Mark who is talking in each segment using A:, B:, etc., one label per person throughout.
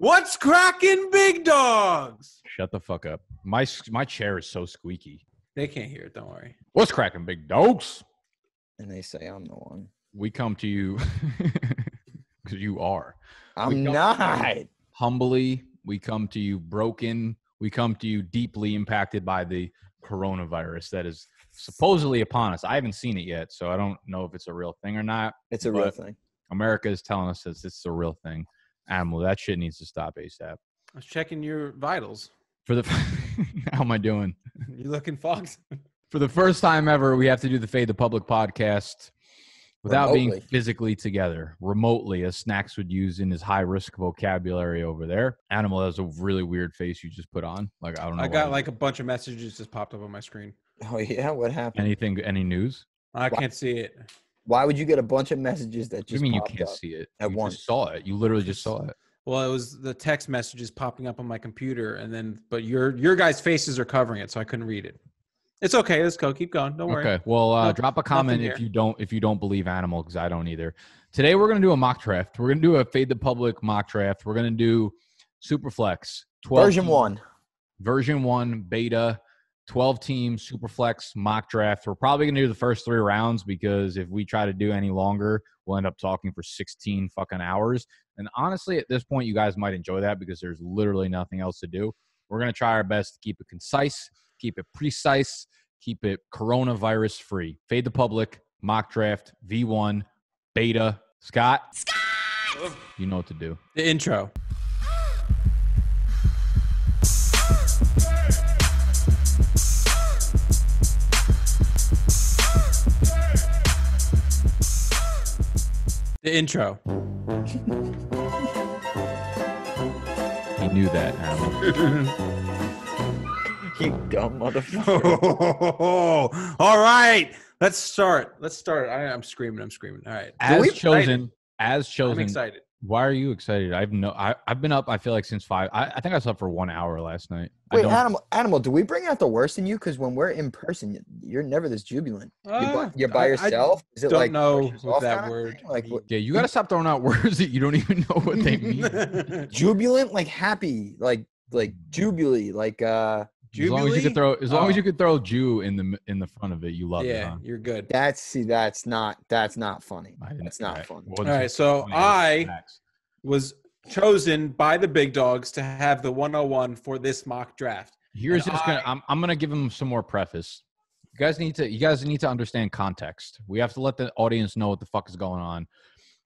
A: What's cracking, big dogs?
B: Shut the fuck up. My my chair is so squeaky.
A: They can't hear it. Don't worry.
B: What's cracking, big dogs?
C: And they say I'm the one.
B: We come to you because you are
C: I'm
B: don't- humbly. We come to you broken. We come to you deeply impacted by the coronavirus that is supposedly upon us. I haven't seen it yet, so I don't know if it's a real thing or not.
C: It's a real thing.
B: America is telling us that this is a real thing. Animal, that shit needs to stop ASAP.
A: I was checking your vitals.
B: For the how am I doing?
A: You looking fox?
B: For the first time ever, we have to do the Fade the Public podcast without being physically together, remotely, as Snacks would use in his high risk vocabulary over there. Animal has a really weird face you just put on. Like I don't know.
A: I got like a bunch of messages just popped up on my screen.
C: Oh yeah, what happened?
B: anything. Any news?
A: I can't see it.
C: Why would you get a bunch of messages that just
B: you mean you can't see it?
C: at
B: you
C: once.
B: just saw it. You literally just saw it.
A: Well, it was the text messages popping up on my computer, and then but your your guys' faces are covering it, so I couldn't read it. It's okay. Let's go. Keep going. Don't worry.
B: Okay. Well, uh,
A: No-
B: drop a comment if you don't if you don't believe animal because I don't either. Today we're gonna do a mock draft. We're gonna do a fade the public mock draft. We're gonna do Superflex 12
C: Version one.
B: version one beta, 12 team Superflex mock draft. We're probably gonna do the first three rounds because if we try to do any longer, we'll end up talking for 16 fucking hours. And honestly, at this point, you guys might enjoy that because there's literally nothing else to do. We're gonna try our best to keep it concise, keep it precise, keep it coronavirus free. Fade the public, mock draft, V1, beta. Scott, Scott, you know what to do.
A: The intro. The intro.
B: He knew that. Animal.
C: You dumb motherfucker.
A: All right. Let's start. Let's start. I, I'm screaming. I'm screaming. All right.
B: As
C: we-
B: chosen, as chosen.
A: I'm excited.
B: Why are you excited? I've no. I, I've been up. I feel like since five. I, I think I slept for one hour last night.
C: Wait, animal, animal. Do we bring out the worst in you? Because when we're in person, you're never this jubilant. You're,
A: Uh,
C: by, you're by
A: I- I
C: yourself. Is it
A: don't
C: like
A: know what that word
C: thing? Like what,
B: Yeah, you got to stop throwing out words that you don't even know what they mean.
C: jubilant, like happy, like like jubilee, like uh.
B: As long as you
A: Jubilee?
B: could throw, as long as
A: Oh.
B: you could throw Jew in the in the front of it, you love it.
A: yeah,
B: Huh?
A: you're good.
C: That's see, that's not that's not funny.
B: I didn't-
C: That's not
B: alright,
C: fun.
B: wasn't
A: All right, so I- Was chosen by the big dogs to have the 101 for this mock draft.
B: Here's
A: and
B: just gonna.
A: I-
B: I'm I'm gonna give them some more preface. You guys need to. You guys need to understand context. We have to let the audience know what the fuck is going on.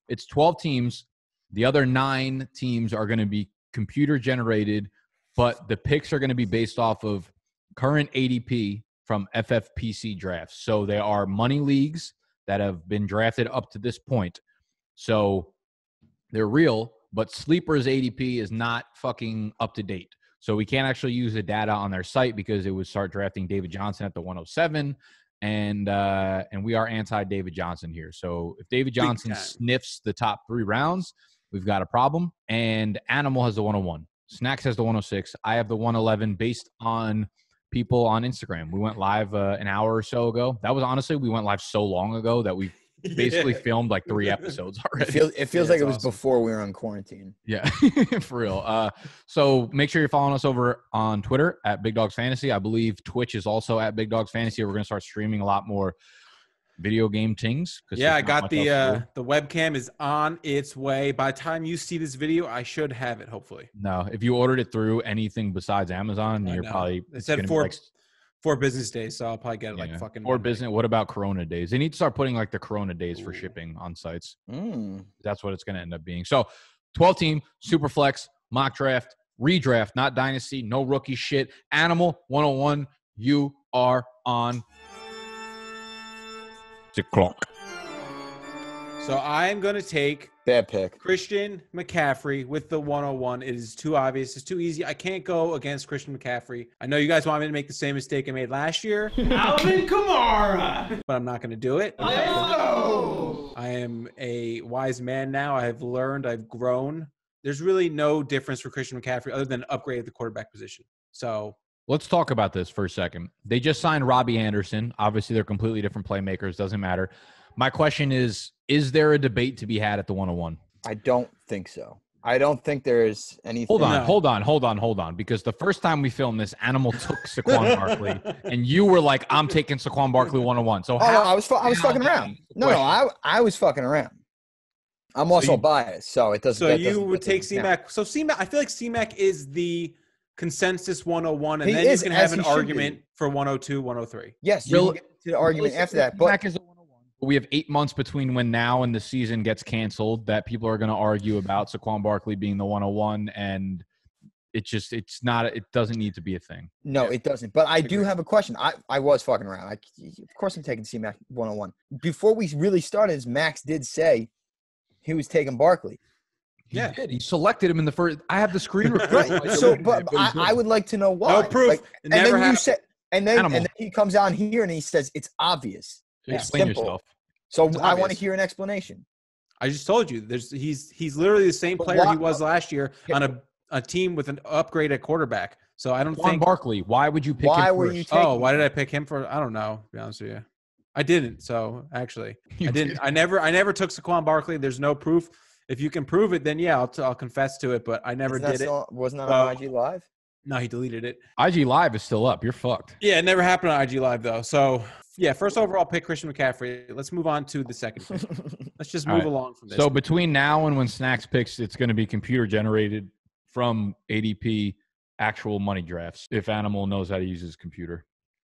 B: It's 12 teams. The other nine teams are going to be computer generated, but the picks are going to be based off of current ADP from FFPC drafts. So they are money leagues that have been drafted up to this point. So they're real, but Sleeper's ADP is not fucking up to date. So we can't actually use the data on their site because it would start drafting David Johnson at the 107, and uh, and we are anti David Johnson here. So if David Johnson sniffs the top three rounds, we've got a problem. And Animal has the 101, Snacks has the 106, I have the 111 based on people on Instagram. We went live uh, an hour or so ago. That was honestly we went live so long ago that we basically
A: Yeah.
B: filmed like three episodes
C: It
B: already.
C: feels it feels
A: Yeah,
C: like it was
A: awesome.
C: before we were on quarantine.
B: Yeah, for real. Uh, so make sure you're following us over on Twitter at Big Dogs Fantasy. I believe Twitch is also at Big Dogs Fantasy. We're gonna start streaming a lot more video game things.
A: Yeah, I got the uh, the webcam is on its way. By the time you see this video, I should have it. Hopefully,
B: No, if you ordered it through anything besides Amazon,
A: I
B: you're
A: know.
B: probably
A: It said four
B: like-
A: four business days, so I'll probably get it like fucking Monday.
B: business. What about Corona days? They need to start putting like the Corona days for shipping on sites.
C: Mm.
B: That's what it's going to end up being. So, 12 team, super flex, mock draft, redraft, not dynasty, no rookie shit. Animal 101, you are on the clock.
A: So I am going to take
C: Bad pick.
A: Christian McCaffrey with the 101. It is too obvious. It's too easy. I can't go against Christian McCaffrey. I know you guys want me to make the same mistake I made last year,
D: Alvin Kamara.
A: but I'm not going to do it.
D: Let's go.
A: I am a wise man now. I have learned. I've grown. There's really no difference for Christian McCaffrey other than upgrade the quarterback position. So
B: Let's talk about this for a second. They just signed Robbie Anderson. Obviously, they're completely different playmakers. Doesn't matter. My question is Is there a debate to be had at the 101?
C: I don't think so. I don't think there's anything.
B: Hold on,
A: No.
B: hold on, hold on, hold on. Because the first time we filmed this, Animal took Saquon Barkley, and you were like, "I'm taking Saquon Barkley 101." So
C: Oh, no. I was fu- I was fucking around. No, no. I I was fucking around. I'm also
B: you-
C: biased, so it doesn't.
A: So
C: that
A: you
C: doesn't-
A: would take
C: doesn't count.
A: CMAC. So CMAC, I feel like CMAC is the consensus 101, and
C: He
A: then
C: is,
A: you can have an
C: he should
A: argument for 102, 103.
C: Yes, you
B: Real-
C: get to the argument
B: Listen,
C: after that,
B: Mac
C: but
B: is a 101. We have eight months between when now and the season gets canceled that people are going to argue about Saquon Barkley being the 101, and it just it's not it doesn't need to be a thing.
C: no,
A: Yeah.
C: it doesn't. But I do have a question. I I was fucking around. I, of course, I'm taking C-Mac 101. Before we really started, as Max did say he was taking Barkley.
B: He
A: Yeah.
B: did. He selected him in the first. I have the screen recording.
C: Right. So,
B: he
C: but I, I would like to know why.
A: No proof.
C: Like,
A: it
C: and
A: never
C: then you said, and then
B: Animal.
C: and then he comes down here and he says it's obvious.
B: explain
C: simple.
B: yourself.
C: So
A: It's
C: I want to hear an explanation.
A: I just told you. There's he's he's literally the same
C: But
A: player
C: why-
A: he was last year
C: Yeah.
A: on a, a team with an upgrade at quarterback. So I don't
B: Juan
A: think.
B: Barkley. Why would you pick
C: Why
B: him
C: were
B: first?
C: you
A: oh, why did I pick him for? I don't know. To be honest with you, I didn't. So actually,
B: You
A: I didn't. I never. I never took Saquon Barkley. There's no proof. If you can prove it, then yeah, I'll, t- I'll confess to it. But I never
C: that
A: did it.
C: still- Wasn't that on
A: Uh,
C: IG Live?
A: No, he deleted it.
B: IG Live is still up. You're fucked.
A: Yeah, it never happened on IG Live though. So yeah, first overall pick Christian McCaffrey. Let's move on to the second pick. Let's just move
B: right.
A: along from this.
B: So between now and when Snacks picks, it's going to be computer generated from ADP actual money drafts. If Animal knows how to use his computer,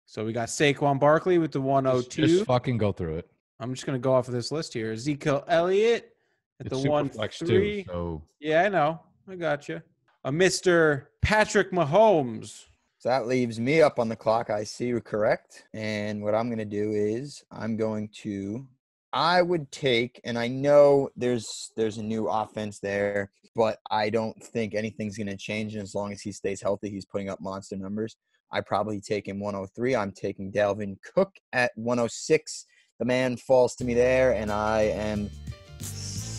A: So we got Saquon Barkley with the
B: just,
A: 102.
B: just fucking go through it.
A: I'm just gonna go off of this list here. Ezekiel Elliott at
B: It's
A: the
B: super
A: one three.
B: too. So
A: Yeah, I know. I got you. A Mr. Patrick Mahomes.
C: So that leaves me up on the clock. I see you're correct. And what I'm going to do is I'm going to I would take and I know there's there's a new offense there, but I don't think anything's going to change and as long as he stays healthy, he's putting up monster numbers. I probably take him 103. I'm taking Dalvin Cook at 106. The man falls to me there and I am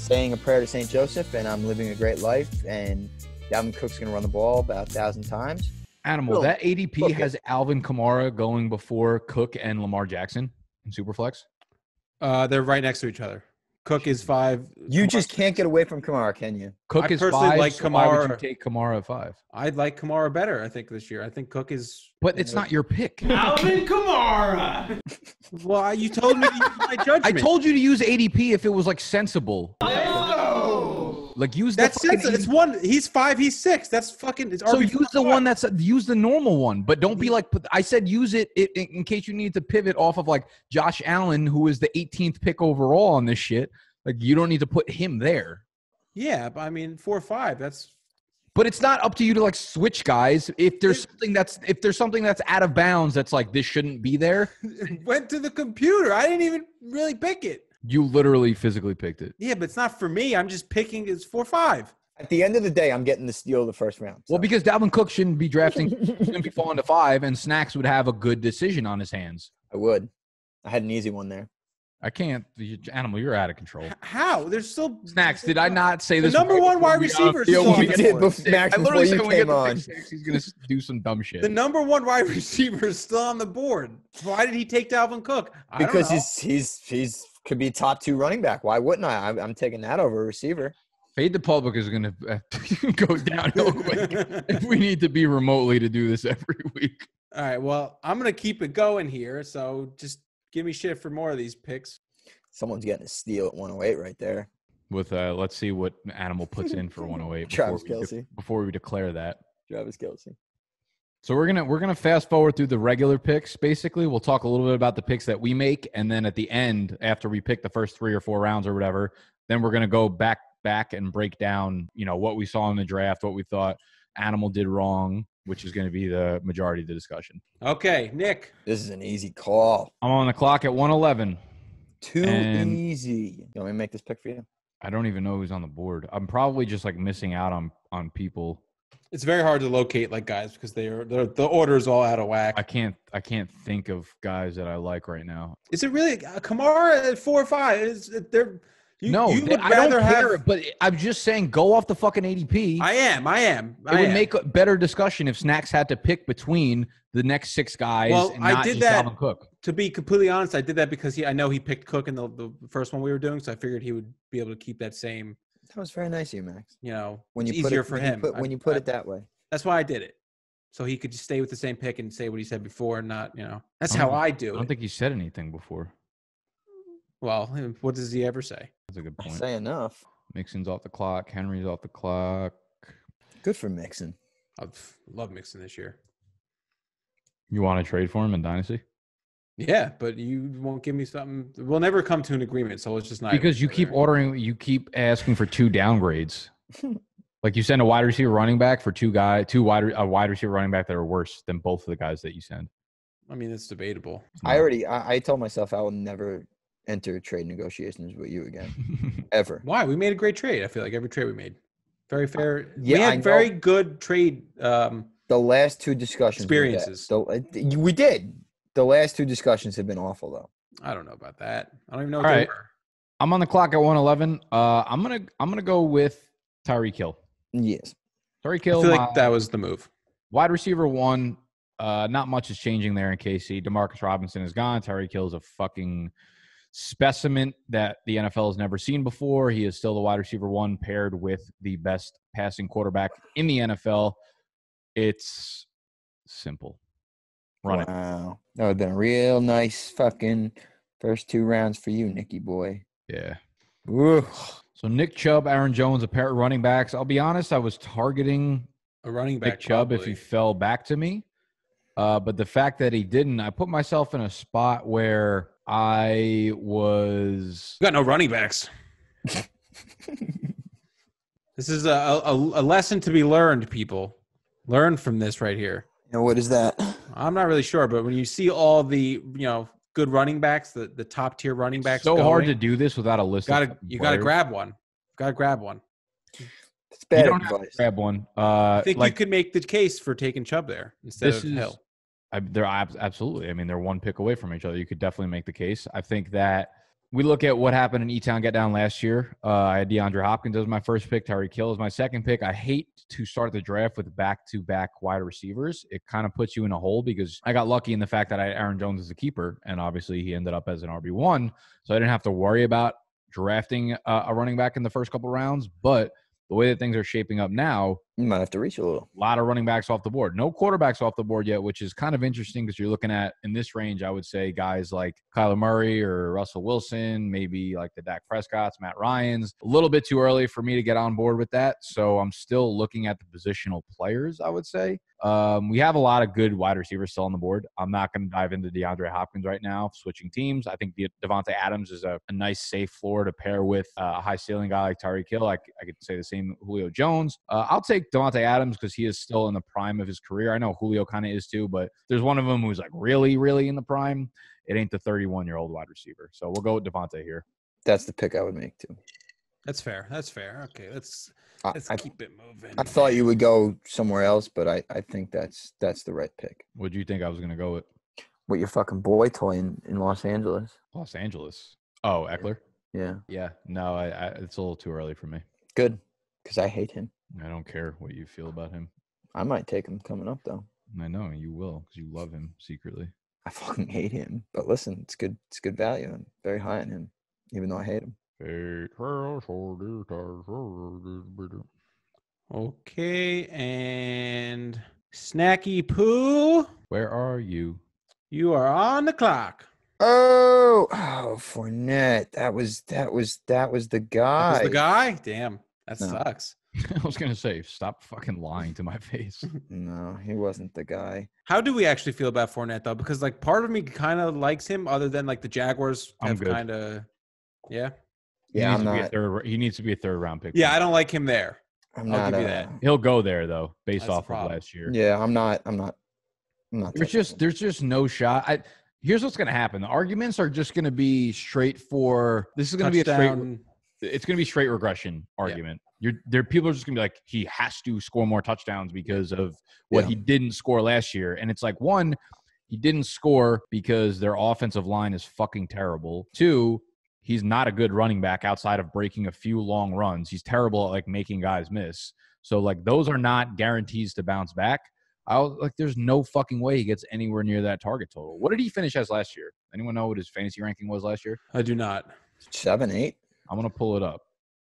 C: saying a prayer to St. Joseph and I'm living a great life and Dalvin Cook's going to run the ball about a thousand times.
B: Animal,
C: Look,
B: that ADP
C: look,
B: has Alvin Kamara going before Cook and Lamar Jackson in Superflex.
A: Uh, they're right next to each other. Cook is five.
C: You just can't get away from Kamara, can you?
B: Cook
A: I
B: is
A: personally
B: five.
A: like
B: so why would you
A: Kamara.
B: take Kamara at five?
A: I'd like Kamara better. I think this year. I think Cook is.
B: But it's not your pick.
D: Alvin Kamara.
A: Well, you told me to use my judgment.
B: I told you to use ADP if it was like sensible. Like use that.
A: That's
B: the fucking.
A: It's one. He's five. He's six. That's fucking. It's
B: So
A: RB
B: use the one that's use the normal one, but don't be like I said. Use it in, in in case you need to pivot off of like Josh Allen, who is the 18th pick overall on this shit. Like you don't need to put him there.
A: Yeah, but I mean four or five. That's
B: But it's not up to you to like switch guys. If there's something that's if there's something that's out of bounds, that's like this shouldn't be there.
A: went to the computer. I didn't even really pick it.
B: You literally physically picked it.
A: Yeah, but it's not for me. I'm just picking. It's four five.
C: At the end of the day, I'm getting the steal of the first round.
B: Well, because Dalvin Cook shouldn't be drafting, shouldn't be falling to five, and Snacks would have a good decision on his hands.
C: I would. I had an easy one there.
B: I can't. you- Animal, you're out of control.
A: How? There's still
B: Snacks, did I not say
A: The
B: this?
A: number one
B: before
A: wide
B: we
A: receiver is still on
B: We
A: the
B: did
A: board.
B: before-
C: Max,
B: I
C: before
B: literally
C: you
B: said when we get
C: came
B: to
C: on.
B: pick six, he's gonna do some dumb shit.
A: The number one wide receiver is still on the board. Why did he take Dalvin Cook? I don't
C: Because
A: know.
C: he's he's he's could be top two running back. Why wouldn't I? I'm, I'm taking that over a receiver.
B: Fade the public is gonna uh, go downhill quick if we need to be remotely to do this every week.
A: All right. Well, I'm gonna keep it going here. So just give me shit for more of these picks.
C: Someone's getting a steal at 108 right there.
B: With uh, let's see what Animal puts in for 108 before
C: Travis
B: we, de-
C: Kelsey.
B: before we declare that.
C: Travis Kelce.
B: So we're gonna we're gonna fast forward through the regular picks. Basically, we'll talk a little bit about the picks that we make, and then at the end, after we pick the first three or four rounds or whatever, then we're gonna go back back and break down, you know, what we saw in the draft, what we thought Animal did wrong, which is going to be the majority of the discussion.
A: Okay, Nick.
C: This is an easy call.
B: I'm on the clock at 111.
C: Too
B: And-
C: easy. You want me to make this pick for you?
B: I don't even know who's on the board. I'm probably just like missing out on on people.
A: It's very hard to locate like guys because they are they're, the order's all out of whack.
B: I can't I can't think of guys that I like right now.
A: Is it really uh, Kamara at four or five? Is it- they're you,
B: no,
A: you
B: th-
A: would
B: I don't
A: rather
B: care.
A: have.
B: But I'm just saying, go off the fucking ADP.
A: I am. I am.
B: it
A: I
B: would
A: am.
B: make a better discussion if Snacks had to pick between the next six guys
A: Well,
B: and
A: I did that-
B: Cook.
A: to be completely honest, I did that because he. I know he picked Cook in the, the first one we were doing, so I figured he would be able to keep that same.
C: That was very nice of you, Max.
A: You know,
C: When you
A: it's
C: put
A: easier
C: it,
A: for
C: when
A: him.
C: You put,
A: I-
C: when you put
A: I-
C: it that way.
A: That's why I did it. So he could just stay with the same pick and say what he said before and not, you know. That's
B: I
A: how I
B: don't-
A: I
B: I
A: do
B: don't
A: it.
B: think he said anything before.
A: Well, what does he ever say?
B: That's a good
C: I
B: point.
C: say enough.
B: Mixon's off the clock. Henry's off the clock.
C: Good for Mixon.
A: I love Mixon this year.
B: You want to trade for him in Dynasty?
A: Yeah, but you won't give me something. We'll never come to an agreement, so it's just not
B: Because you keep ordering, you keep asking for two downgrades. like you send a wide receiver running back for two guy, two wide a wide receiver running back that are worse than both of the guys that you send.
A: I mean, it's debatable.
C: I already I, I told myself I will never enter trade negotiations with you again. Ever.
A: Why? We made a great trade. I feel like every trade we made, very fair.
C: Yeah,
A: we had very good trade. Um,
C: The last two discussions were bad.
A: Experiences.
C: The, uh, we did. The last two discussions have been awful though.
A: I don't know about that. I don't even know
B: All
A: what they were.
B: I'm on the clock at 111. Uh, I'm gonna I'm gonna go with Tyreek Hill.
C: Yes.
B: Tyreek
A: I feel like that was the move.
B: wide receiver one. Uh, not much is changing there in KC. Demarcus Robinson is gone. Tyreek Hill is a fucking specimen that the NFL has never seen before. He is still the wide receiver one paired with the best passing quarterback in the NFL. It's simple. Run it.
C: Wow. That would have been a real nice fucking first two rounds for you, Nicky boy.
B: Yeah.
C: Ooh.
B: So Nick Chubb, Aaron Jones, a pair of running backs. I'll be honest, I was targeting
A: A running back.
B: Nick Chubb if he fell back to me. Uh, but the fact that he didn't, I put myself in a spot where I was.
A: We got no running backs. This is a, a, a lesson to be learned, people. Learn from this right here.
C: And what is that?
A: I'm not really sure, but when you see all the you know good running backs, the, the top tier running backs,
B: so hard to do this without a list.
A: Gotta you gotta grab one. Gotta grab one.
C: It's
B: You
C: bad
B: don't have to
C: advice.
B: grab one. Uh,
A: I think
B: like
A: you could make the case for taking Chubb there instead
B: this
A: of
B: is.
A: Hill.
B: I, they're absolutely. I mean, they're one pick away from each other. You could definitely make the case. I think that we look at what happened in E-Town Get Down last year. Uh, I had DeAndre Hopkins as my first pick. Tyreek Hill is my second pick. I hate to start the draft with back-to-back wide receivers. It kind of puts you in a hole because I got lucky in the fact that I had Aaron Jones as a keeper, and obviously he ended up as an RB one, so I didn't have to worry about drafting uh, a running back in the first couple rounds. But the way that things are shaping up now,
C: You might have to reach a little.
B: a lot of running backs off the board. No quarterbacks off the board yet, which is kind of interesting because you're looking at in this range, I would say guys like Kyler Murray or Russell Wilson, maybe like the Dak Prescott's, Matt Ryan's. A little bit too early for me to get on board with that. So I'm still looking at the positional players, I would say. Um, we have a lot of good wide receivers still on the board. I'm not going to dive into DeAndre Hopkins right now, switching teams. I think De- Davante Adams is a, a nice, safe floor to pair with uh, a high ceiling guy like Tyreek Hill. I could say the same Julio Jones. Uh, I'll take Davante Adams because he is still in the prime of his career. I know Julio kind of is too, but there's one of them who's like really, really in the prime. It ain't the 31 year old wide receiver. So we'll go with Davante here.
C: That's the pick I would make too.
A: That's fair. That's fair. Okay, let's let's
C: I,
A: keep it moving.
C: I thought you would go somewhere else, but I, I think that's that's the right pick.
B: What do you think I was going to go with?
C: With your fucking boy toy in, in Los Angeles.
B: Los Angeles. Oh, Ekeler?
C: Yeah.
B: Yeah. No, I, I, it's a little too early for me.
C: Good. Because I hate him.
B: I don't care what you feel about him.
C: I might take him coming up though.
B: I know you will because you love him secretly.
C: I fucking hate him. But listen, it's good it's good value. I'm very high on him, even though I hate him.
A: Okay, and Snacky Poo,
B: Where are you?
A: you are on the clock.
C: Oh, oh, Fournette. That was that was that was the
A: That
C: guy.
A: was the guy? Damn, that
C: No.
A: sucks.
B: I was gonna say, stop fucking lying to my face.
C: No, he wasn't the guy.
A: How do we actually feel about Fournette though? Because like part of me kind of likes him, other than like the Jaguars
B: I'm
A: have
B: good.
A: kind of, yeah,
B: He
C: Yeah,
B: needs
C: I'm
B: to be a
C: not.
B: third. He needs to be a third round pick.
A: yeah. I don't like him there.
C: I'm
A: I'll
C: not.
A: give you
C: uh,
A: that.
B: He'll go there though, based off of last year.
C: Yeah, I'm not. I'm not. I'm not.
B: There's just
C: him.
B: there's just no shot. I here's what's gonna happen. The arguments are just gonna be straight for this is gonna be a straight
A: Touchdown.
B: It's going to be straight regression argument. You're there. People are just going to be like, he has to score more touchdowns because of what
C: Yeah.
B: he didn't score last year. And it's like, one, he didn't score because their offensive line is fucking terrible. Two, he's not a good running back outside of breaking a few long runs. He's terrible at like making guys miss. So like those are not guarantees to bounce back. I was like, there's no fucking way he gets anywhere near that target total. What did he finish as last year? Anyone know what his fantasy ranking was last year?
A: I do not.
C: seven, eight.
B: I'm gonna pull it up.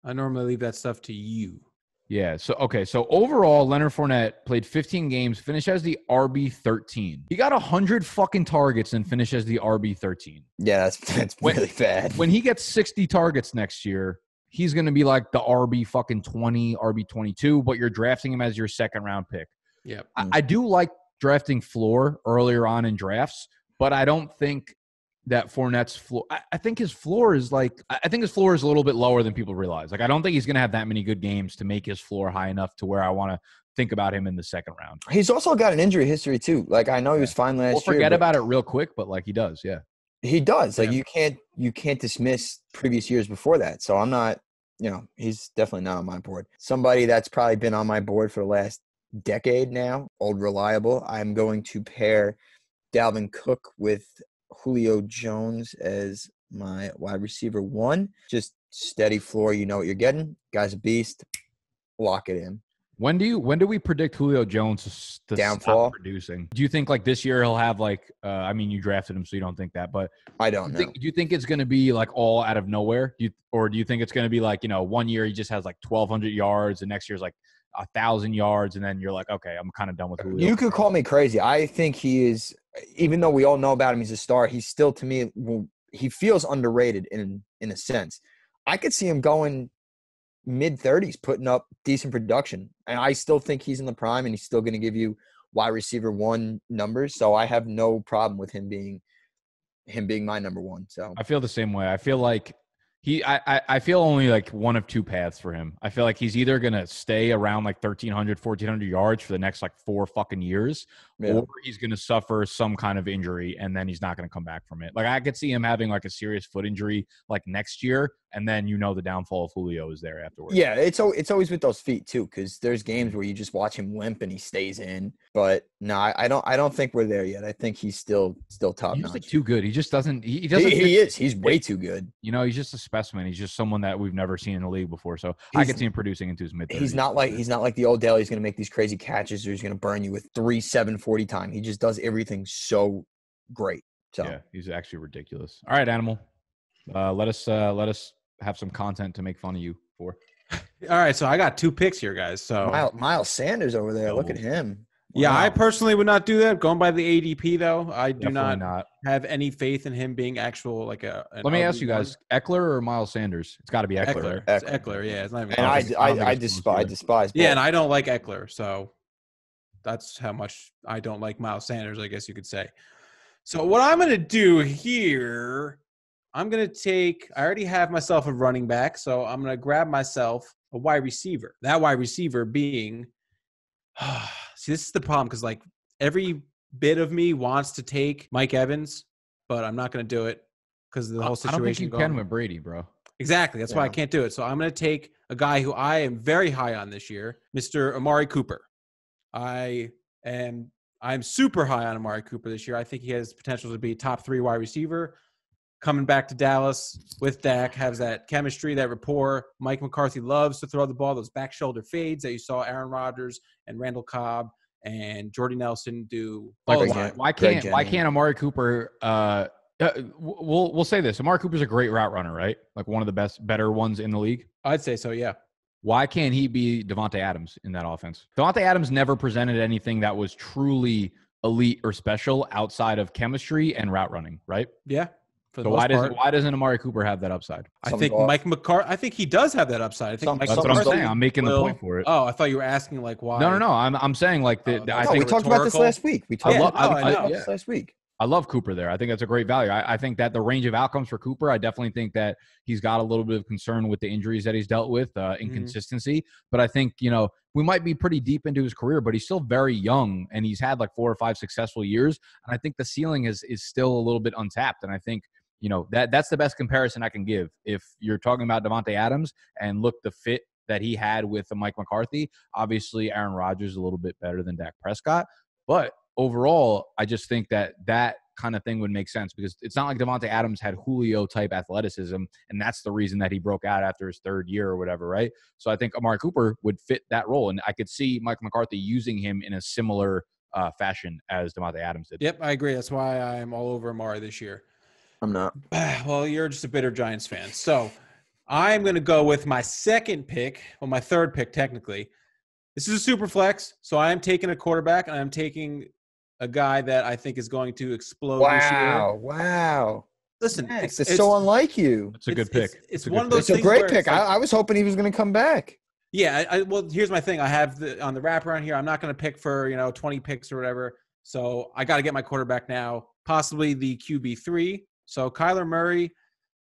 A: I normally leave that stuff to you.
B: Yeah. So okay. So overall, Leonard Fournette played 15 games, finished as the RB 13. He got 100 fucking targets and finished as the RB 13.
C: Yeah, that's that's
B: When-
C: really bad.
B: When he gets 60 targets next year, he's going to be like the RB fucking 20, RB 22. But you're drafting him as your second round pick.
A: Yeah.
B: I. I do like drafting floor earlier on in drafts, but I don't think that Fournette's floor. I, I think his floor is like. I think his floor is a little bit lower than people realize. Like I don't think he's going to have that many good games to make his floor high enough to where I want to think about him in the second round.
C: He's also got an injury history too. Like I know he was fine last
B: We'll
C: year.
B: forget about it real quick, but like he does, yeah.
C: He does. Like
A: Yeah.
C: you can't you can't dismiss previous years before that. So I'm not. You know, he's definitely not on my board. Somebody that's probably been on my board for the last decade now, old reliable. I'm going to pair Dalvin Cook with Julio Jones as my wide receiver one. Just steady floor. You know what you're getting. Guy's a beast. Lock it in.
B: When do you when do we predict Julio Jones to,
C: Downfall?
B: producing? Do you think like this year he'll have like uh, I mean you drafted him so you don't think that, but
C: I
B: do
C: don't
B: you
C: know.
B: think, do you think it's going to be like all out of nowhere? Do you, or do you think it's going to be like you know one year he just has like twelve hundred yards and next year's like a thousand yards and then you're like okay I'm kind of done with Julio.
C: You could call me crazy. I think he is, even though we all know about him, he's a star. He's still, to me, he feels underrated in in a sense. I could see him going mid thirties, putting up decent production, and I still think he's in the prime, and he's still going to give you wide receiver one numbers. So I have no problem with him being him being my number one. So
B: I feel the same way. I feel like he I, I feel only like one of two paths for him. I feel like he's either going to stay around like 1300 1400 yards for the next like 4 fucking years
C: yeah.
B: or he's going to suffer some kind of injury and then he's not going to come back from it. Like I could see him having like a serious foot injury like next year and then you know the downfall of Julio is there afterwards.
C: Yeah, it's it's always with those feet too, because there's games where you just watch him limp and he stays in. But no, I, I don't I don't think we're there yet. I think he's still still top
B: He's like too good. He just doesn't he, he
C: He,
B: doesn't
C: he
B: fit-
C: is. He's way too good.
B: you know, he's just a specimen. He's just someone that we've never seen in the league before. So I
C: He's-
B: could see him producing into his mid
C: He's not like he's not like the old Dale. He's gonna make these crazy catches or he's gonna burn you with three seven forty time. He just does everything so great. So
B: Yeah, he's actually ridiculous. All right, animal. Uh, let us uh, let us have some content to make fun of you for.
A: All right, so I got two picks here, guys. So
C: Miles, Miles Sanders over there. Look at
B: Oh.
C: him.
A: yeah, I personally would not do that. Going by the ADP though, I do not,
B: not.
A: have any faith in him being actual like a.
B: Let me ask you
A: RB1.
B: guys: Ekeler or Miles Sanders? It's got to be Ekeler.
A: Ekeler.
B: there.
A: It's Ekeler. Yeah, it's not even.
C: And I,
A: close.
B: I
C: I, I, despise, I despise.
A: yeah, and I don't like Ekeler, so that's how much I don't like Miles Sanders. I guess you could say. So what I'm gonna do here, I'm gonna take. I already have myself a running back, so I'm gonna grab myself a wide receiver. That wide receiver being. see, this is the problem because like every bit of me wants to take Mike Evans, but I'm not gonna do it because of the whole
B: I don't think
A: situation.
B: you
A: going
B: can with Brady, bro.
A: Exactly. That's why I can't do it. So I'm going to take a guy who I am very high on this year, Mr. Amari Cooper. I am I'm super high on Amari Cooper this year. I think he has potential to be top three wide receiver. Coming back to Dallas with Dak, has that chemistry, that rapport. Mike McCarthy loves to throw the ball, those back shoulder fades that you saw Aaron Rodgers and Randall Cobb and Jordy Nelson do
B: Like,
A: all the
C: Greg
B: why, why can't why can't Amari Cooper? Uh, uh, we'll we'll say this: Amari Cooper's a great route runner, right? Like one of the best, better ones in the league.
A: I'd say so, yeah.
B: Why can't he be Davante Adams in that offense? Davante Adams never presented anything that was truly elite or special outside of chemistry and route running, right?
A: Yeah. For the
B: So
A: most
B: why doesn't why doesn't Amari Cooper have that upside?
A: I think
C: guy-
A: Mike McCarthy. I think he does have that upside. I think
C: Some-
A: Mike
B: That's what I'm saying. I'm making the point for it.
A: Oh, I thought you were asking like why.
B: No, no, no. I'm I'm saying like the,
A: Oh,
B: the-
A: no,
B: I think
C: we talked about this last week. We talked
A: Yeah,
C: about,
A: no, I
C: we
A: know.
B: Yeah.
C: this last week.
B: I love Cooper there. I think that's a great value. I, I think that the range of outcomes for Cooper, I definitely think that he's got a little bit of concern with the injuries that he's dealt with, uh, inconsistency. But I think, you know, we might be pretty deep into his career, but he's still very young and he's had like four or five successful years. And I think the ceiling is is still a little bit untapped. And I think, you know, that that's the best comparison I can give. If you're talking about Davante Adams and look the fit that he had with Mike McCarthy, obviously Aaron Rodgers is a little bit better than Dak Prescott. But overall, I just think that that kind of thing would make sense because it's not like Davante Adams had Julio type athleticism, and that's the reason that he broke out after his third year or whatever, right? So I think Amari Cooper would fit that role, and I could see Mike McCarthy using him in a similar uh, fashion as Davante Adams did.
A: Yep, I agree. That's why I'm all over Amari this year.
C: I'm not.
A: well, you're just a bitter Giants fan. So I'm going to go with my second pick, well, my third pick technically. This is a super flex, so I am taking a quarterback, and I'm taking a guy that I think is going to explode this year.
C: Wow, wow.
A: Listen,
C: Max,
A: it's,
C: it's,
A: it's-
C: so unlike you.
B: It's a good
A: it's-
B: pick.
A: It's, it's
B: a
A: one of those
C: It's a great pick.
A: like-
C: I, I was hoping he was going to come back.
A: Yeah, I, I, well, here's my thing. I have the on the wraparound here. I'm not going to pick for you know 20 picks or whatever. So I got to get my quarterback now, possibly the QB three. So Kyler Murray,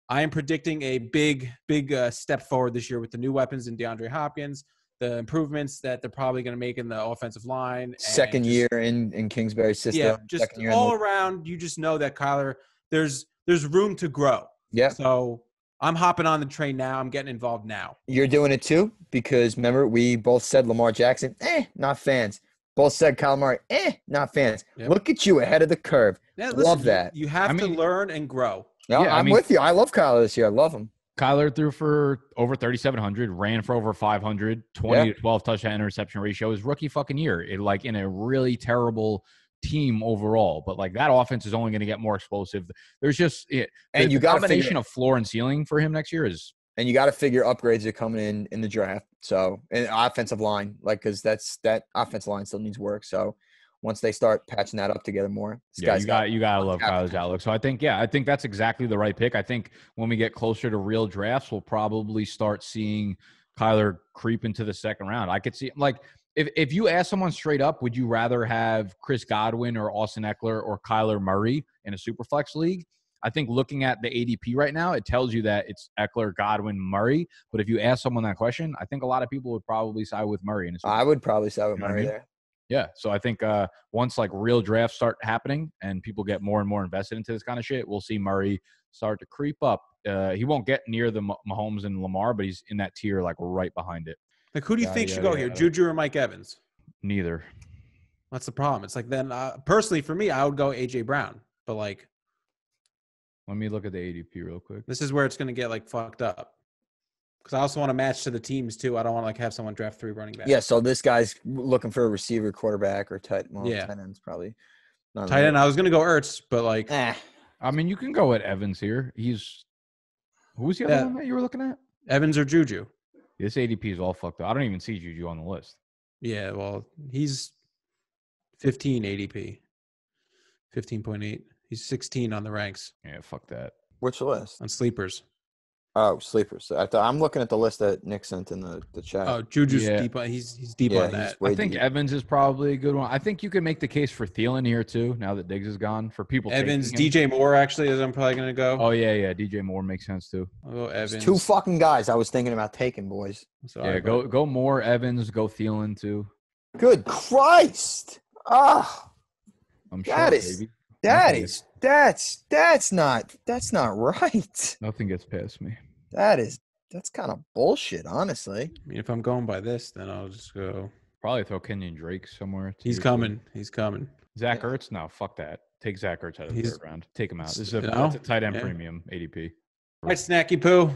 A: I am predicting a big, big uh, step forward this year with the new weapons in DeAndre Hopkins, the improvements that they're probably going to make in the offensive line.
C: Second
A: just-
C: year in in Kingsbury's system.
A: yeah, just
C: second year
A: all
C: the-
A: around. You just know that Kyler, there's there's room to grow.
C: yeah.
A: So I'm hopping on the train now. I'm getting involved now.
C: You're doing it too because remember we both said Lamar Jackson, eh, not fans. Both said Kyler Murray, eh, not fans.
A: Yep.
C: Look at you ahead of the curve.
A: Yeah,
C: Love that.
A: You, have
B: I
A: to
B: mean-
A: learn and grow.
C: No,
B: Yeah, I
C: I'm
B: mean-
C: with you. I love Kyle this year. I love him.
B: Kyler threw for over 3,700, ran for over 500, 20
C: Yeah.
B: to 12 touchdown interception ratio. His rookie fucking year, it, like in a really terrible team overall. But like that offense is only going to get more explosive. There's just it,
C: And
B: the,
C: you got
B: combination of floor and ceiling for him next year is
C: and you got to figure upgrades are coming in in the draft. So, and offensive line, like, because that's that offensive line still needs work. So, once they start patching that up together more,
B: yeah. You got you got to love
C: Yeah.
B: Kyler's outlook. So I think yeah, I think that's exactly the right pick. I think when we get closer to real drafts, we'll probably start seeing Kyler creep into the second round. I could see like if if you ask someone straight up, would you rather have Chris Godwin or Austin Ekeler or Kyler Murray in a superflex league? I think looking at the ADP right now, it tells you that it's Ekeler, Godwin, Murray. But if you ask someone that question, I think a lot of people would probably side with Murray. In a
C: I would probably side with
B: You know what I
C: Murray there.
B: Yeah. So I think uh, once like real drafts start happening and people get more and more invested into this kind of shit, we'll see Murray start to creep up. Uh, he won't get near the Mahomes and Lamar, but he's in that tier like right behind it.
A: Like, who do you
B: Yeah,
A: think
B: yeah,
A: should go
B: yeah.
A: here, Juju or Mike Evans?
B: Neither.
A: That's the problem. It's like then, uh, personally, for me, I would go AJ Brown. But like,
B: Let me look at the ADP real quick.
A: this is where it's going to get like fucked up. Because I also want to match to the teams too. I don't want to like have someone draft three running backs.
C: Yeah. So this guy's looking for a receiver, quarterback, or tight. Well,
A: Yeah.
C: tight end's probably. Not
A: Tight end. I was going to go Ertz, but like,
C: Eh,
B: I mean, you can go at Evans here. He's who's the other
A: Yeah.
B: one that you were looking at?
A: Evans or Juju.
B: This ADP is all fucked up. I don't even see Juju on the list.
A: Yeah, well, he's 15 ADP, 15.8. He's 16 on the ranks
B: Yeah, fuck that.
C: which list?
A: on sleepers.
C: Oh, sleepers. I thought, I'm looking at the list that Nick sent in the, the chat.
A: Oh, Juju's
B: Yeah.
A: deep. On, he's he's deep
C: Yeah,
A: on that.
B: I think
C: deep.
B: Evans is probably a good one. I think you can make the case for Thielen here too. Now that Diggs is gone, for people.
A: Evans. DJ Moore actually is. I'm probably gonna go.
B: Oh yeah, yeah. DJ Moore makes sense too.
A: I'll go
C: There's
A: Evans.
C: two fucking guys I was thinking about taking, boys.
A: Sorry,
B: yeah, go go Moore, Evans, go Thielen too.
C: Good Christ! Ah,
B: I'm sure.
C: That is-
B: baby.
C: That
B: Nothing
C: is that's that's not that's not right.
B: Nothing gets past me.
C: That is that's kind of bullshit, honestly.
A: I mean, if I'm going by this, then I'll just go.
B: Probably throw Kenyan Drake somewhere.
A: He's
B: too.
A: coming. He's coming.
B: Zach Ertz? No, fuck that. Take Zach Ertz out of the
A: He's-
B: third round. Take him out. This is
A: You
B: a,
A: know?
B: that's a tight end
A: Yeah.
B: premium ADP.
A: All right, Snacky Poo.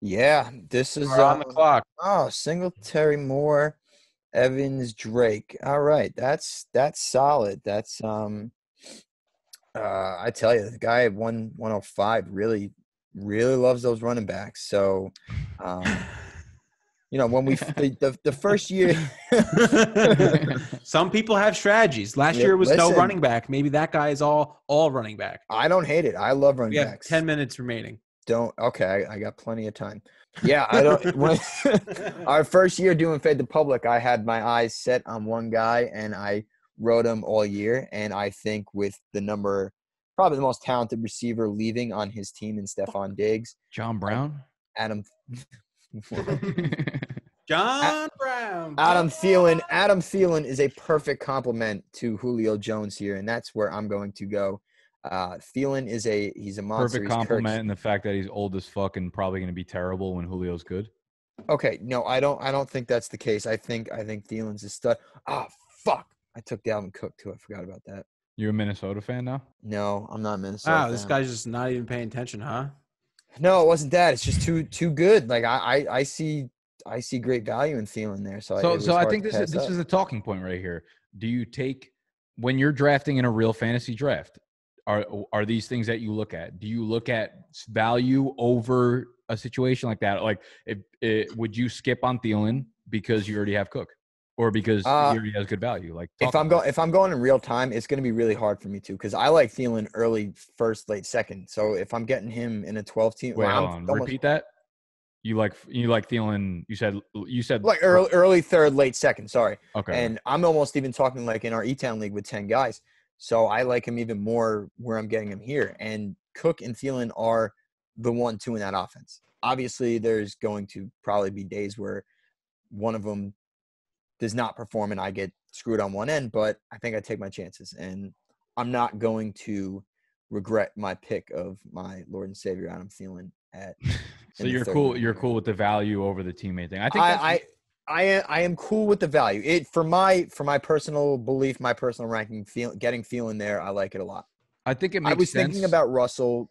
C: Yeah, this is
A: We're on the
C: um,
A: clock.
C: Oh, Singletary, Moore, Evans, Drake. All right, that's that's solid. That's um, uh, I tell you, the guy at one one hundred five really really loves those running backs. So, um, you know, when we the the, the first year,
A: Some people have strategies. Last
C: Yeah,
A: year was no running back. Maybe that guy is all all running back.
C: I don't hate it. I love running
A: We
C: backs.
A: ten minutes remaining.
C: Don't okay. I, I got plenty of time. Yeah, I don't. When, our first year doing Fade the Public, I had my eyes set on one guy, and I rode him all year. And I think with the number, probably the most talented receiver leaving on his team in Stefon Diggs,
B: John uh, Brown?
C: Adam,
A: John Brown.
C: Adam Thielen, Adam Thielen is a perfect complement to Julio Jones here, and that's where I'm going to go. Uh, Thielen is a he's a monster.
B: Perfect
C: He's Kirk's-
B: compliment and the fact that he's old as fuck and probably going to be terrible when Julio's good.
C: Okay, no, I don't. I don't think that's the case. I think I think Thielen's a stud. Ah, fuck! I took Dalvin Cook too. I forgot about that.
B: You're a Minnesota fan now?
C: No, I'm not Minnesota.
A: Wow, this
C: fan.
A: guy's just not even paying attention, huh?
C: No, it wasn't that. It's just too too good. Like I I, I see I see great value in Thielen there. So
B: So,
C: was
B: so I think this is
C: pass
B: this is a talking point right here. Do you take when you're drafting in a real fantasy draft? Are are these things that you look at? Do you look at value over a situation like that, like if it, would you skip on Thielen because you already have Cook, or because
C: Uh,
B: he already has good value? Like
C: If I'm going, if I'm going in real time, it's going to be really hard for me to because I like Thielen early, first, late, second. So if I'm getting him in a 12 team.
B: Wait,
C: well,
B: hold on. Repeat that. You like you like Thielen? You said you said
C: like early, early third, late second. Sorry,
B: Okay.
C: and I'm almost even talking like in our E Town league with 10 guys. So I like him even more where I'm getting him here. And Cook and Thielen are the one, two in that offense. Obviously, there's going to probably be days where one of them does not perform and I get screwed on one end, but I think I take my chances. And I'm not going to regret my pick of my Lord and Savior Adam Thielen at
B: so you're cool. You're cool with the value over the teammate thing. I think
C: I, I I am, I am cool with the value. It for my for my personal belief, my personal ranking, feel, getting feeling there, I like it a lot.
B: I think it makes
C: I was
B: sense.
C: thinking about Russell.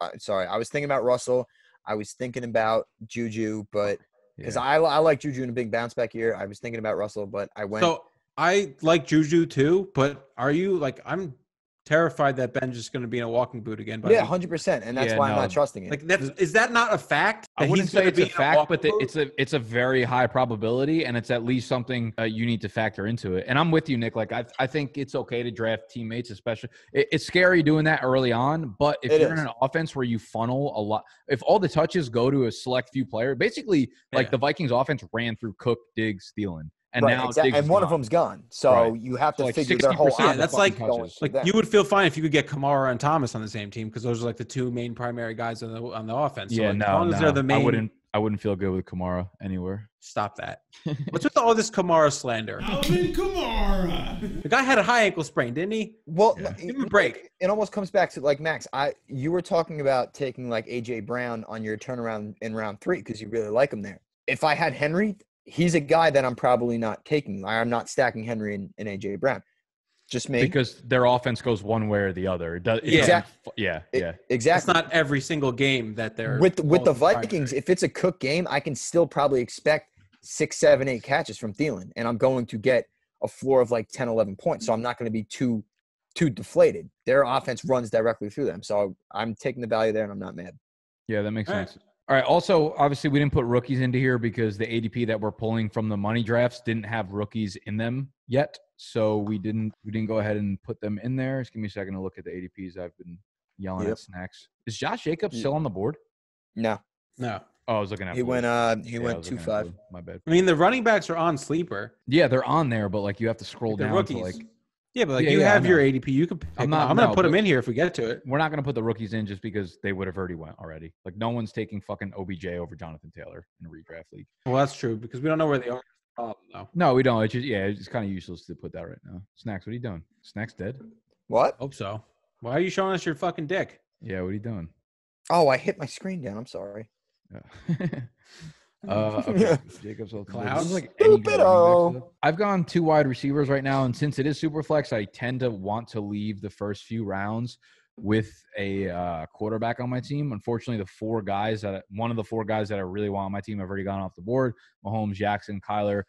C: Uh, sorry, I was thinking about Russell. I was thinking about Juju, but because
B: Yeah.
C: I I like Juju in a big bounce back year. I was thinking about Russell, but I went.
A: So I like Juju too, but are you like I'm terrified that Ben's just going to be in a walking boot again? By
C: yeah,
A: the-
C: hundred percent, and that's
B: Yeah,
C: why I'm not trusting it.
A: like that's is that not a fact?
B: I wouldn't say it's a fact,
A: walking
B: but the, it's a it's a very high probability, and it's at least something uh, you need to factor into it. And I'm with you, Nick. Like I, I think it's okay to draft teammates, especially it, it's scary doing that early on. But if
C: It
B: you're in an offense where you funnel a lot, if all the touches go to a select few player, basically like
A: Yeah.
B: the Vikings offense ran through Cook, Diggs, Thielen, and
C: right,
B: now
C: exactly. And
B: is
C: one of them's gone. So
B: Right.
C: you have to
B: So, like,
C: figure their whole
B: 60%,
A: Yeah, that's like-
C: going
A: like you would feel fine if you could get Kamara and Thomas on the same team because those are like the two main primary guys on the on the offense. So
B: Yeah,
A: like,
B: no,
A: as long
B: no,
A: they're the main,
B: I wouldn't. I wouldn't feel good with Kamara anywhere.
A: stop that. What's with all this Kamara slander?
D: Alvin Kamara.
A: The guy had a high ankle sprain, didn't he?
C: Well,
B: Yeah.
A: Give him a break.
C: It almost comes back to like Max. I you were talking about taking like AJ Brown on your turnaround in round three because you really like him there. If I had Henry, he's a guy that I'm probably not taking. I'm not stacking Henry and, and AJ Brown. Just me.
B: Because their offense goes one way or the other. It does, it
A: Yeah.
B: doesn't
C: Exact-
B: fu- yeah,
C: It-
B: yeah.
A: It's
C: exactly.
A: not every single game that they're
C: with with the. Vikings, if it's a cook game, I can still probably expect six, seven, eight catches from Thielen, and I'm going to get a floor of like 10, 11 points. So I'm not going to be too too deflated. Their offense runs directly through them. So I'm taking the value there, and I'm not mad.
B: Yeah, that makes
A: All right.
B: Sense. All right. Also, obviously, we didn't put rookies into here because the ADP that we're pulling from the money drafts didn't have rookies in them yet. So we didn't we didn't go ahead and put them in there. Just give me a second to look at the ADPs. I've been yelling
C: Yep.
B: at snacks. Is Josh Jacobs
C: Ye-
B: still on the board?
C: No,
A: No,
B: Oh, I was looking at.
C: he
B: Blue.
C: went. Uh, he
B: Yeah,
C: went two five.
B: My bad.
A: I mean the running backs are on sleeper.
B: Yeah, they're on there, but like you have to scroll
A: Like
B: down
A: rookies.
B: to like.
A: Yeah, but like
B: Yeah,
A: you
B: yeah,
A: have your. ADP, you can.
B: I'm
A: I'm,
B: not-
A: I'm gonna
B: no,
A: put them in here if we get to it.
B: We're not going to put the rookies in just because they would have already went already. Like no one's taking fucking OBJ over Jonathan Taylor in a redraft league.
A: Well, that's true because we don't know where they are. Oh, no.
B: No, we don't. It's just yeah, it's kind of useless to put that right now. Snacks, what are you doing? Snacks dead?
C: What?
A: Hope so. Why are you showing us your fucking dick?
B: Yeah, what are you doing?
C: Oh, I hit my screen down. I'm sorry.
B: Yeah. uh, okay. Jacobs off the board.
A: Clouds?
B: Like any good running back
C: Stupido.
B: stuff. I've gone two wide receivers right now, and since it is super flex, I tend to want to leave the first few rounds with a uh, quarterback on my team. Unfortunately, the four guys that one of the four guys that I really want on my team have already gone off the board: Mahomes, Jackson, Kyler,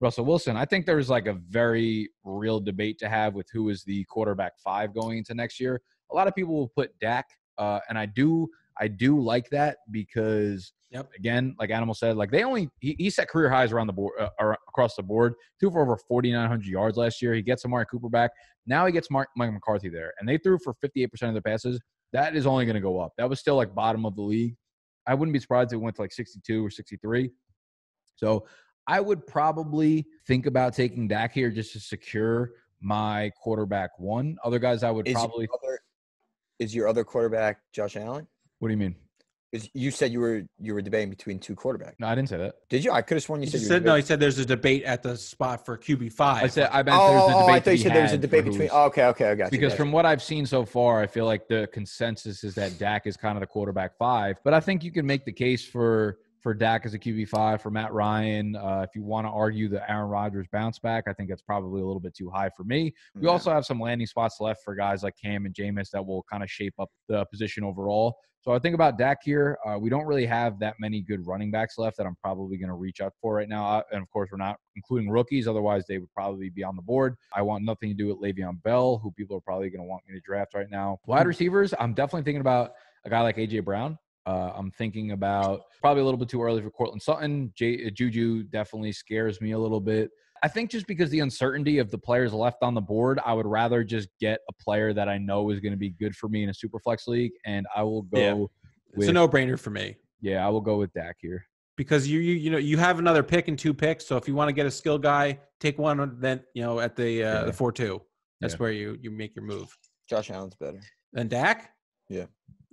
B: Russell Wilson. I think there's like a very real debate to have with who is the quarterback five going into next year. A lot of people will put Dak, uh, and I do, I do like that because
A: Yep.
B: again, like Animal said, like they only he, he set career highs around the board, uh, across the board. Threw for over 4,900 yards last year. He gets Amari Cooper back. Now he gets Mark Mike McCarthy there, and they threw for 58% of their passes. That is only going to go up. That was still like bottom of the league. I wouldn't be surprised if it went to like 62 or 63. So I would probably think about taking Dak here just to secure my quarterback one. Other guys I would
C: Is
B: probably.
C: your other, is your other quarterback Josh Allen?
B: What do you mean?
C: Is you said you were you were debating between two quarterbacks?
B: No, I didn't say that.
C: Did you? I could have sworn you
A: He
C: said you
A: said
C: were
A: no. He said there's a debate at the spot for QB five.
B: I said I meant
C: Oh,
B: there's a debate.
C: oh.
B: I
C: thought you said there was a debate between. Oh, okay, okay, I got you.
B: because
C: got
B: from what I've seen so far, I feel like the consensus is that Dak is kind of the quarterback five. But I think you can make the case for for Dak as a QB five for Matt Ryan. Uh, if you want to argue the Aaron Rodgers bounce back, I think that's probably a little bit too high for me.
C: you.
B: We also have some landing spots left for guys like Cam and Jameis that will kind of shape up the position overall. So I think about Dak here. Uh, we don't really have that many good running backs left that I'm probably going to reach out for right now. Uh, And of course, we're not including rookies. Otherwise, they would probably be on the board. I want nothing to do with Le'Veon Bell, who people are probably going to want me to draft right now. Wide receivers, I'm definitely thinking about a guy like AJ Brown. Uh, I'm thinking about probably a little bit too early for Courtland Sutton. J- Juju definitely scares me a little bit. I think just because the uncertainty of the players left on the board, I would rather just get a player that I know is going to be good for me in a super flex league, and I will go.
A: Yeah.
B: With,
A: It's a no-brainer for me
B: yeah, I will go with Dak here.
A: because you you you know you have another pick and two picks. So if you want to get a skill guy, take one. Then you know at the uh,
B: Yeah.
A: the four two. That's
B: Yeah.
A: where you you make your move.
C: Josh Allen's better.
A: than Dak.
C: Yeah.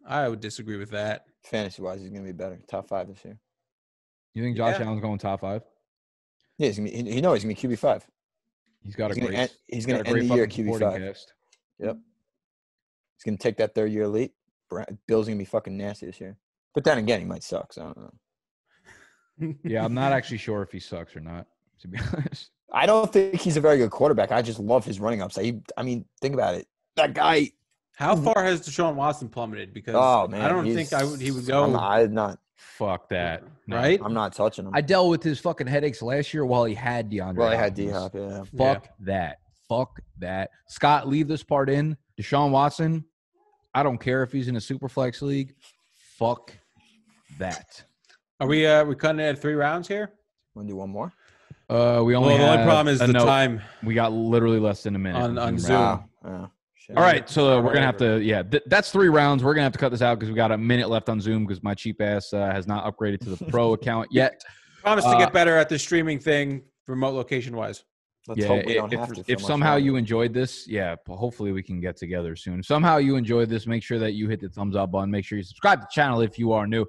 A: I would disagree with that.
C: Fantasy wise, he's gonna be better. Top five this year.
B: You think Josh
A: Yeah.
B: Allen's going top five?
C: Yeah, he's gonna be. He, he know he's gonna be QB five.
B: He's got
C: He's
B: a
C: gonna
B: great.
C: end, he's gonna end the year QB five.
B: cast.
C: He's gonna take that third year elite. Bill's gonna be fucking nasty this year. But then again, he might suck. So I don't know.
B: Yeah, I'm not actually sure if he sucks or not. To be honest.
C: I don't think he's a very good quarterback. I just love his running ups. I, I mean, think about it. That guy.
A: How far has Deshaun Watson plummeted? Because
C: Oh man,
A: I don't think I would he would
C: I'm
A: go
C: I'm not.
B: Fuck that. No.
A: right.
C: I'm not touching him.
B: I dealt with his fucking headaches last year while he had DeAndre.
C: well, I had D
B: Hopkins.
C: Hop. Yeah.
B: Fuck that. Fuck that. Scott, leave this part in. Deshaun Watson, I don't care if he's in a super flex league. Fuck that.
A: Are we uh we cutting it at three rounds here?
C: Want to do one more?
B: Uh, we only
A: well, the only problem is the
B: note.
A: time.
B: We got literally less than a minute
A: On- on
B: right
A: Zoom.
C: Wow. Oh, shit.
B: All right, so uh, we're gonna have to, yeah, th- that's three rounds. We're gonna have to cut this out because we got a minute left on Zoom because my cheap ass uh, has not upgraded to the pro account yet.
A: Promise to
B: Uh,
A: get better at the streaming thing, remote location wise.
C: Let's
B: yeah,
C: hope we don't
B: if,
C: have to.
B: if somehow
C: longer.
B: you enjoyed this, yeah, hopefully we can get together soon. Somehow you enjoyed this, make sure that you hit the thumbs up button. Make sure you subscribe to the channel if you are new,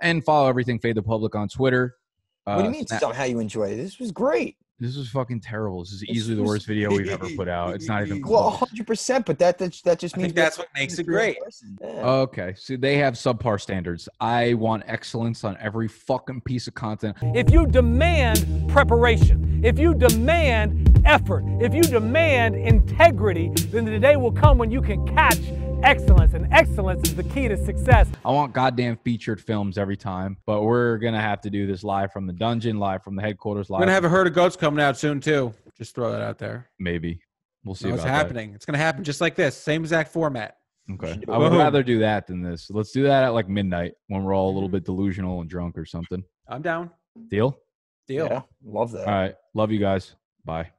B: and follow everything Fade the Public on Twitter.
C: What do
B: Uh,
C: you mean
B: Snap-
C: somehow you enjoy it? This was great.
B: This is fucking terrible. This is easily the worst video we've ever put out. It's not even
C: Well,
B: close.
C: 100%, but that that, that just
A: I
C: means
A: think that's what makes it great.
C: Yeah.
B: Okay, so they have subpar standards. I want excellence on every fucking piece of content.
E: If you demand preparation, if you demand effort, if you demand integrity, then the day will come when you can catch excellence. And excellence is the key to success.
B: I want goddamn featured films every time, but we're gonna have to do this live from the dungeon, live from the headquarters,
A: We're
B: live.
A: gonna have a herd of goats coming out soon too. Just throw that out there.
B: maybe we'll see.
A: No, it's
B: about that.
A: happening. It's gonna happen just like this. Same exact format.
B: Okay. I would rather do that than this. Let's do that at like midnight when we're all a little mm-hmm. bit delusional and drunk or something.
A: I'm down.
B: Deal?
A: Deal.
C: Yeah, love that.
B: All right. Love you guys. Bye.